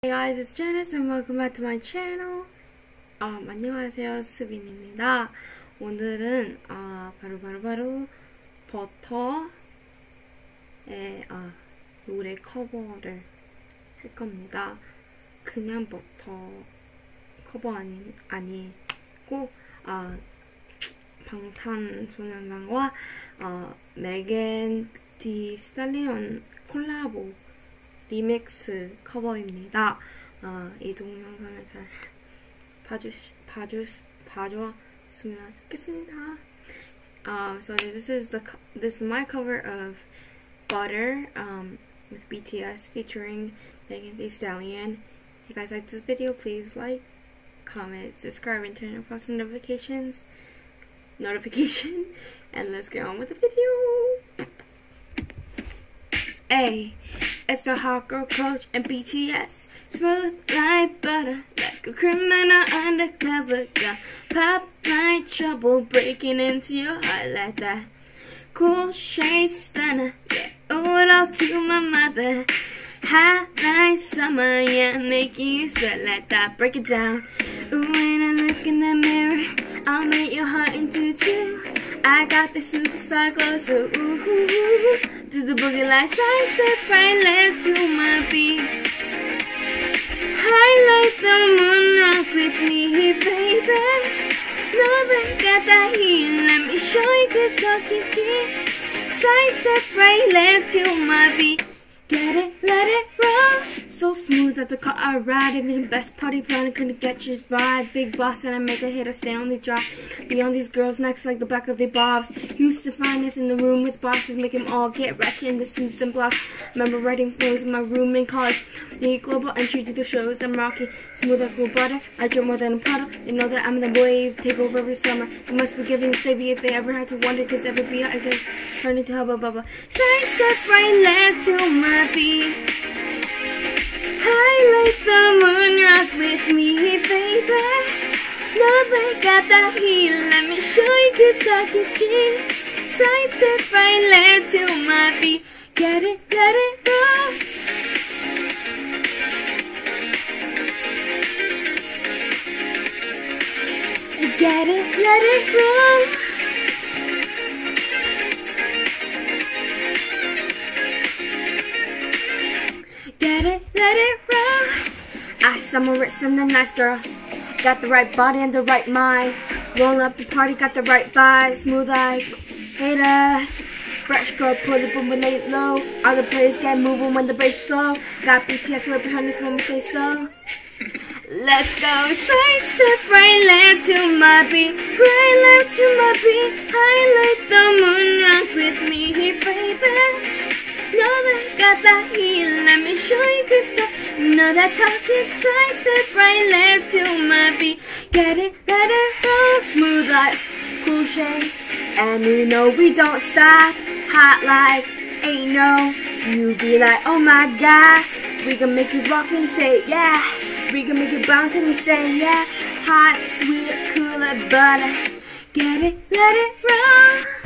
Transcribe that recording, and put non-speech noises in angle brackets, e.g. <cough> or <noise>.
Hey guys, it's Janice and welcome back to my channel. Um, 안녕하세요, 수빈입니다. 오늘은 아, 바로 바로 바로 버터의 아, 노래 커버를 할 겁니다. 그냥 버터 커버 아니 아니고 아, 방탄소년단과 어, 메겐 디 스탈리온 콜라보 리믹스 커버입니다. 어, 이 동영상을 잘 봐주 봐주 봐주었으면 좋겠습니다. Uh, so this is the this is my cover of Butter um, with BTS featuring Megan Thee Stallion. If you guys like this video, please like, comment, subscribe, and turn on post notifications notification. <laughs> And let's get on with the video. Hey, it's the girl coach and BTS. Smooth like butter, like a criminal undercover. Got pop like trouble breaking into your heart like that. Cool shade stunner, yeah, owe it all to my mother. Hot like summer, yeah, making you sweat like that. Break it down. Ooh, when I look in the mirror, I'll make your heart into two. I got the superstar glow, so ooh, ooh, ooh. Do the boogie like side step right left to my beat. Highlight the moon rock with me, baby. Nobody got heat, let me show you this lucky street. Side step right left to my beat. Smooth that the car I ride. Even the best party planner couldn't get you vibe. Big boss and I make a hitter stay on the drop. Be on these girls' necks like the back of their bobs. Used to find us in the room with bosses, make them all get wretched in the suits and blocks. Remember writing flows in my room in college. Need global entry to the shows. I'm rocky, smooth like cool butter. I drip more than a puddle. They know that I'm the wave, take over every summer. They must be giving savvy if they ever had to wonder. Cause every beat I can turn into hubba bubba. Side step right left to my feet. Highlight the moon rock with me, baby. Nobody got that heat. Let me show you kiss like a street. Side step right left to my feet. Get it, let it roll. Get it, let it roll. Let it roll. I summer it, some the nice girl. Got the right body and the right mind. Roll up the party, got the right vibe. Smooth like haters. Fresh girl, put it boom and lay low. All the players get moving when the bass slow. Got BTS right behind when we say so. Let's go, side step right left to my beat, right left to my beat. Highlight the moon rock with me, baby. Know that got that heat, me show you cause Know that talk is side step right left to my beat. Get it, let it roll, smooth like cool shade. And you know we don't stop, hot like ain't no. You be like, oh my god, we can make you rock and say yeah. We can make you bounce and say yeah. Hot, sweet, cool like butter. Get it, let it roll.